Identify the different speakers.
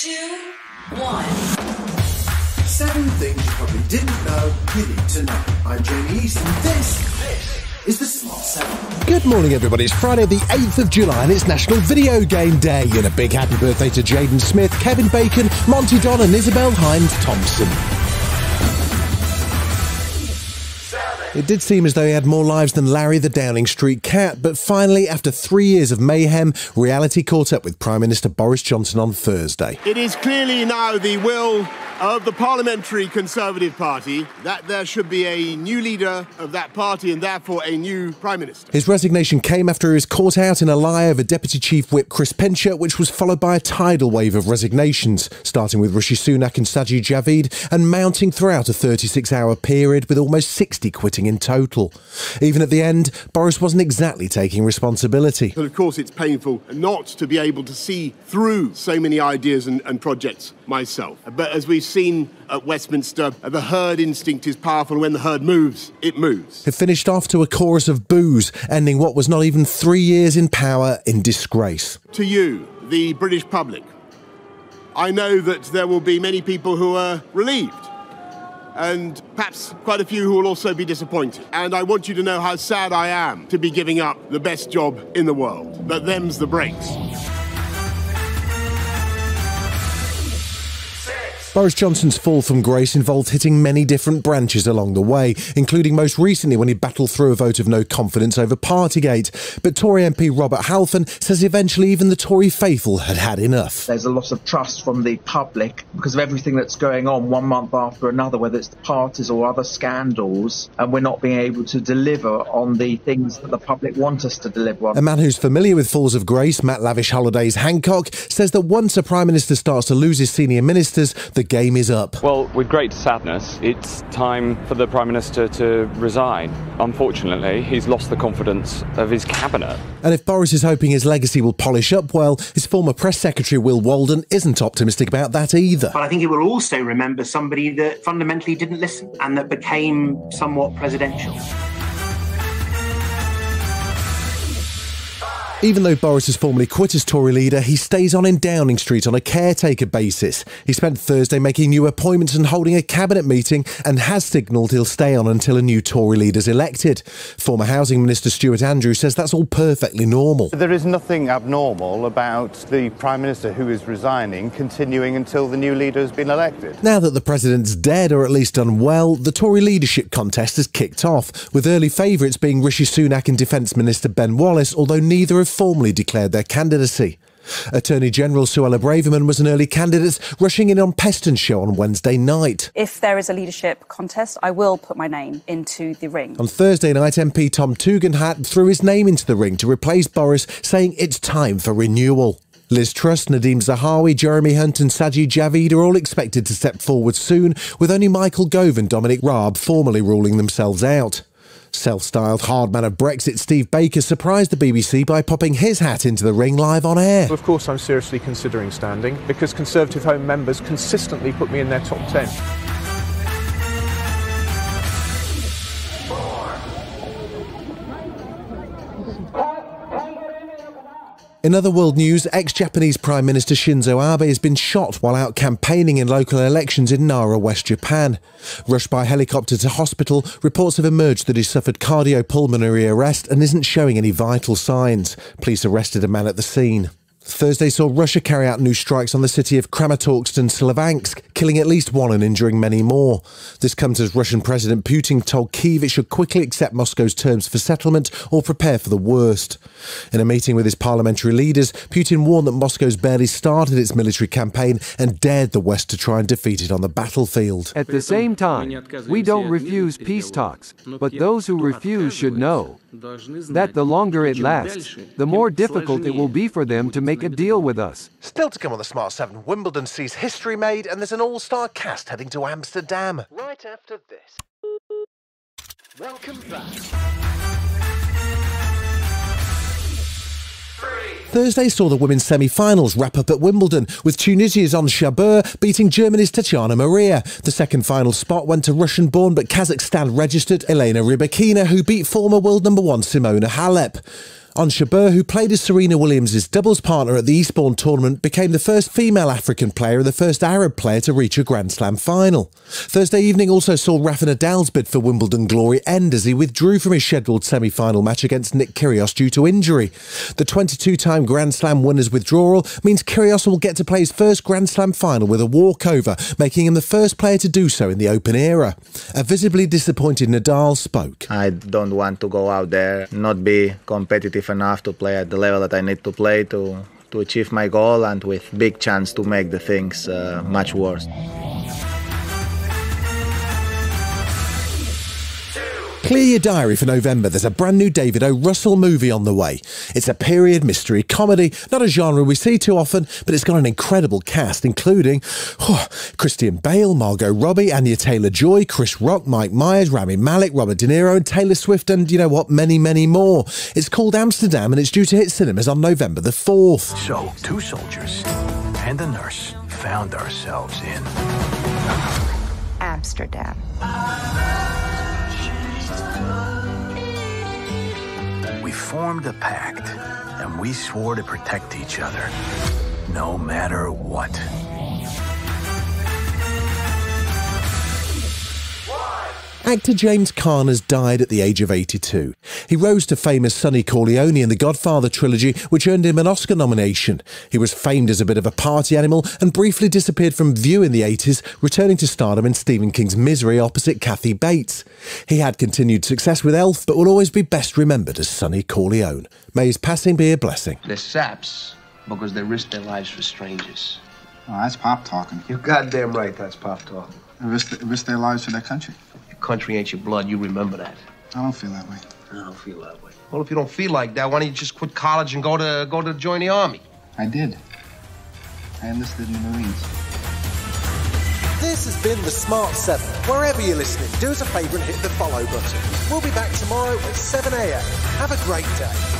Speaker 1: two, one.
Speaker 2: Seven things you probably didn't know you need to know. I'm Jamie East, and this, this is the Smart 7.
Speaker 3: Good morning, everybody. It's Friday, the 8th of July, and it's National Video Game Day. And a big happy birthday to Jaden Smith, Kevin Bacon, Monty Don, and Isabel Hines Thompson. It did seem as though he had more lives than Larry the Downing Street cat, but finally, after three years of mayhem, reality caught up with Prime Minister Boris Johnson on Thursday.
Speaker 4: It is clearly now the will of the Parliamentary Conservative Party that there should be a new leader of that party and therefore a new Prime Minister.
Speaker 3: His resignation came after he was caught out in a lie over Deputy Chief Whip Chris Pincher, which was followed by a tidal wave of resignations, starting with Rishi Sunak and Sajid Javid and mounting throughout a 36 hour period with almost 60 quitting in total. Even at the end, Boris wasn't exactly taking responsibility.
Speaker 4: But of course, it's painful not to be able to see through so many ideas and, and projects myself. But as we've seen at Westminster, uh, the herd instinct is powerful. When the herd moves, it moves.
Speaker 3: It finished off to a chorus of boos, ending what was not even three years in power in disgrace.
Speaker 4: To you, the British public, I know that there will be many people who are relieved. And perhaps quite a few who will also be disappointed. And I want you to know how sad I am to be giving up the best job in the world. But them's the breaks.
Speaker 3: Boris Johnson's fall from grace involved hitting many different branches along the way, including most recently when he battled through a vote of no confidence over Partygate. But Tory MP Robert Halfon says eventually even the Tory faithful had had enough.
Speaker 5: There's a loss of trust from the public because of everything that's going on one month after another, whether it's the parties or other scandals, and we're not being able to deliver on the things that the public want us to deliver on.
Speaker 3: A man who's familiar with falls of grace, Matt Lavish Holidays Hancock, says that once a Prime Minister starts to lose his senior ministers, the game is up.
Speaker 6: Well, with great sadness, it's time for the Prime Minister to resign. Unfortunately, he's lost the confidence of his cabinet.
Speaker 3: And if Boris is hoping his legacy will polish up, well, his former press secretary Will Walden isn't optimistic about that either.
Speaker 7: But I think he will also remember somebody that fundamentally didn't listen and that became somewhat presidential.
Speaker 3: Even though Boris has formally quit as Tory leader, he stays on in Downing Street on a caretaker basis. He spent Thursday making new appointments and holding a cabinet meeting and has signalled he'll stay on until a new Tory leader is elected. Former Housing Minister Stuart Andrews says that's all perfectly normal.
Speaker 8: There is nothing abnormal about the Prime Minister who is resigning continuing until the new leader has been elected.
Speaker 3: Now that the President's dead or at least unwell, the Tory leadership contest has kicked off, with early favourites being Rishi Sunak and Defence Minister Ben Wallace, although neither have formally declared their candidacy. Attorney General Suella Braverman was an early candidate, rushing in on Peston's show on Wednesday night.
Speaker 9: If there is a leadership contest, I will put my name into the ring.
Speaker 3: On Thursday night, MP Tom Tugendhat threw his name into the ring to replace Boris, saying it's time for renewal. Liz Truss, Nadhim Zahawi, Jeremy Hunt, and Sajid Javid are all expected to step forward soon, with only Michael Gove and Dominic Raab formally ruling themselves out. Self styled hard man of Brexit, Steve Baker surprised the BBC by popping his hat into the ring live on air.
Speaker 10: Of course, I'm seriously considering standing because Conservative Home members consistently put me in their top 10.
Speaker 3: In other world news, ex Japanese Prime Minister Shinzo Abe has been shot while out campaigning in local elections in Nara, West Japan. Rushed by helicopter to hospital, reports have emerged that he suffered cardiopulmonary arrest and isn't showing any vital signs. Police arrested a man at the scene. Thursday saw Russia carry out new strikes on the city of Kramatorsk and Slavyansk, killing at least one and injuring many more. This comes as Russian President Putin told Kiev it should quickly accept Moscow's terms for settlement or prepare for the worst. In a meeting with his parliamentary leaders, Putin warned that Moscow's barely started its military campaign and dared the West to try and defeat it on the battlefield.
Speaker 11: At the same time, we don't refuse peace talks, but those who refuse should know that the longer it lasts, the more difficult it will be for them to make a deal with us.
Speaker 3: Still to come on the Smart 7, Wimbledon sees history made and there's an all star cast heading to Amsterdam.
Speaker 12: Right after this. Welcome back.
Speaker 3: Thursday saw the women's semi-finals wrap up at Wimbledon, with Tunisia's Ons Jabeur beating Germany's Tatiana Maria. The second final spot went to Russian-born but Kazakhstan-registered Elena Rybakina, who beat former world number one Simona Halep. Ons Jabeur, who played as Serena Williams' doubles partner at the Eastbourne tournament, became the first female African player and the first Arab player to reach a Grand Slam final. Thursday evening also saw Rafa Nadal's bid for Wimbledon glory end as he withdrew from his scheduled semi-final match against Nick Kyrgios due to injury. The 22-time Grand Slam winner's withdrawal means Kyrgios will get to play his first Grand Slam final with a walkover, making him the first player to do so in the Open era. A visibly disappointed Nadal spoke.
Speaker 1: I don't want to go out there, not be competitive enough to play at the level that I need to play to to achieve my goal and with big chance to make the things uh, much worse.
Speaker 3: Clear your diary for November. There's a brand new David O. Russell movie on the way. It's a period mystery comedy, not a genre we see too often, but it's got an incredible cast, including oh, Christian Bale, Margot Robbie, Anya Taylor Joy, Chris Rock, Mike Myers, Rami Malek, Robert De Niro, and Taylor Swift, and you know what, many, many more. It's called Amsterdam and it's due to hit cinemas on November the 4th.
Speaker 12: So, two soldiers and a nurse found ourselves in
Speaker 13: Amsterdam.
Speaker 12: Formed a pact, and we swore to protect each other, no matter what.
Speaker 3: Actor James Caan has died at the age of 82. He rose to fame as Sonny Corleone in the Godfather trilogy, which earned him an Oscar nomination. He was famed as a bit of a party animal and briefly disappeared from view in the 80s, returning to stardom in Stephen King's Misery opposite Kathy Bates. He had continued success with Elf, but will always be best remembered as Sonny Corleone. May his passing be a blessing.
Speaker 14: They're saps because they risk their lives for strangers.
Speaker 15: Oh, that's pop talking.
Speaker 14: You're goddamn right, that's pop talking.
Speaker 15: They risk, risk their lives for their country.
Speaker 14: Your country ain't your blood, you remember that.
Speaker 15: I don't feel that way.
Speaker 14: I don't feel that way. Well, if you don't feel like that, why don't you just quit college and go to go to join the army?
Speaker 15: I did. I enlisted in the Marines.
Speaker 3: This has been The Smart 7. Wherever you're listening, do us a favour and hit the follow button. We'll be back tomorrow at 7am. Have a great day.